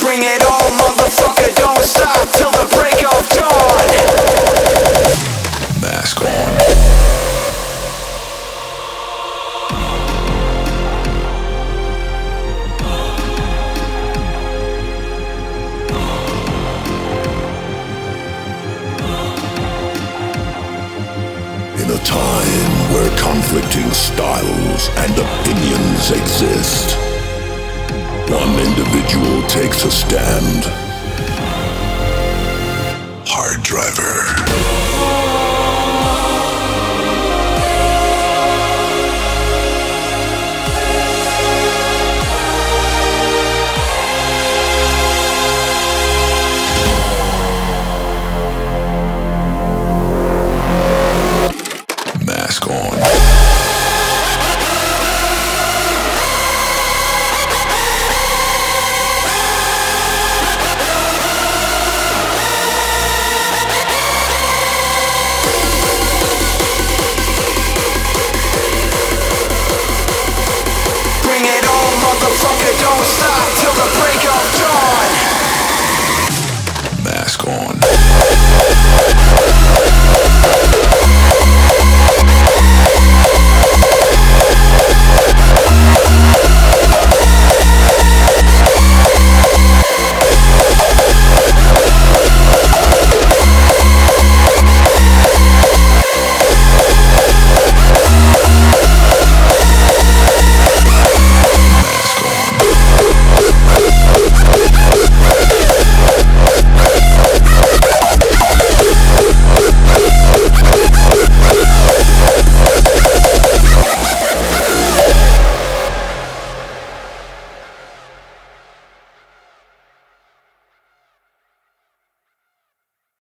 Bring it on, motherfucker, don't stop till the break of dawn. Mask on. time conflicting styles and opinions exist. One individual takes a stand. Hard Driver. Mask